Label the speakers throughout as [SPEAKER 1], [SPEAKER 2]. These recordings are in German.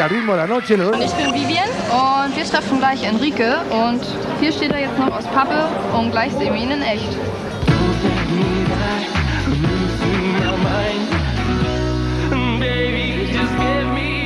[SPEAKER 1] al ritmo de la noche.
[SPEAKER 2] Und ich bin Vivian und wir treffen gleich Enrique und hier steht er jetzt noch aus Pappe und gleich sehen wir ihn in echt.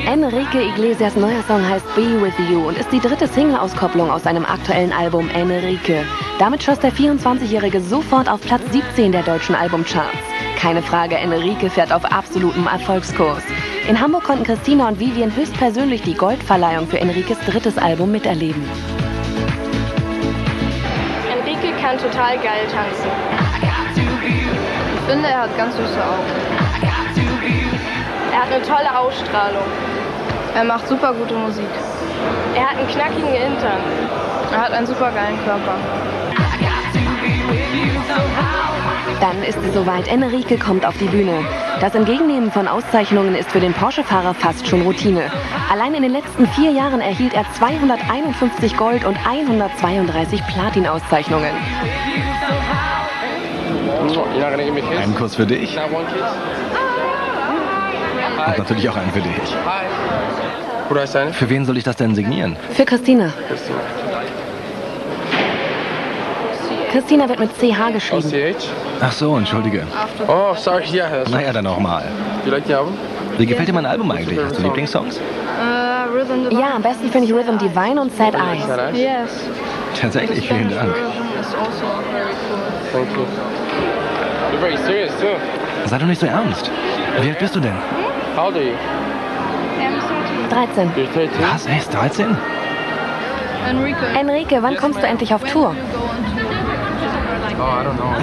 [SPEAKER 3] Enrique Iglesias neuer Song heißt Be With You und ist die dritte Single-Auskopplung aus seinem aktuellen Album Enrique. Damit schoss der 24-Jährige sofort auf Platz 17 der deutschen Albumcharts. Keine Frage, Enrique fährt auf absolutem Erfolgskurs. In Hamburg konnten Christina und Vivian höchstpersönlich die Goldverleihung für Enriques drittes Album miterleben.
[SPEAKER 2] Enrique kann total geil tanzen. Ich finde, er hat ganz süße Augen. Er hat eine tolle Ausstrahlung. Er macht super gute Musik. Er hat einen knackigen Hintern. Er hat einen super geilen Körper.
[SPEAKER 3] Dann ist es soweit. Enrique kommt auf die Bühne. Das Entgegennehmen von Auszeichnungen ist für den Porsche-Fahrer fast schon Routine. Allein in den letzten vier Jahren erhielt er 251 Gold- und 132 Platin-Auszeichnungen.
[SPEAKER 4] Einen Kuss für dich. Und natürlich auch einen für dich. Für wen soll ich das denn signieren?
[SPEAKER 3] Für Christina. Christina wird mit CH geschrieben.
[SPEAKER 4] Ach so, entschuldige.
[SPEAKER 5] Oh, sorry, yeah. That's
[SPEAKER 4] Naja, dann nochmal.
[SPEAKER 5] You like the album?
[SPEAKER 4] Wie gefällt dir mein Album eigentlich? Hast du Lieblingssongs?
[SPEAKER 2] Äh, Rhythm Divine.
[SPEAKER 3] Ja, am besten finde ich Rhythm Divine und Sad Eyes.
[SPEAKER 2] Yes.
[SPEAKER 4] Tatsächlich, vielen Dank.
[SPEAKER 2] Also.
[SPEAKER 5] Thank you. You're very serious too.
[SPEAKER 4] Sei doch nicht so ernst. Wie alt bist du denn?
[SPEAKER 5] How old are you?
[SPEAKER 3] 13.
[SPEAKER 5] You're 13?
[SPEAKER 4] Was, echt? 13?
[SPEAKER 2] Enrique.
[SPEAKER 3] Enrique, wann kommst du endlich auf Tour?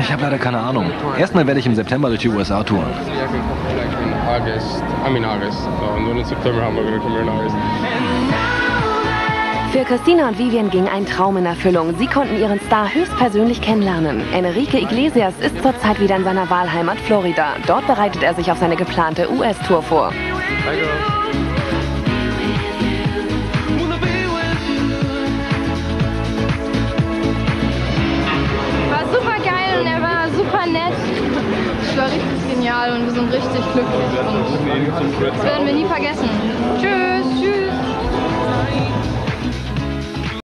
[SPEAKER 4] Ich habe leider keine Ahnung. Erstmal werde ich im September durch die USA touren.
[SPEAKER 3] Für Christina und Vivian ging ein Traum in Erfüllung. Sie konnten ihren Star höchstpersönlich kennenlernen. Enrique Iglesias ist zurzeit wieder in seiner Wahlheimat Florida. Dort bereitet er sich auf seine geplante US-Tour vor.
[SPEAKER 5] Bye,
[SPEAKER 2] war richtig genial und wir sind richtig glücklich und das werden wir nie vergessen. Tschüss, tschüss.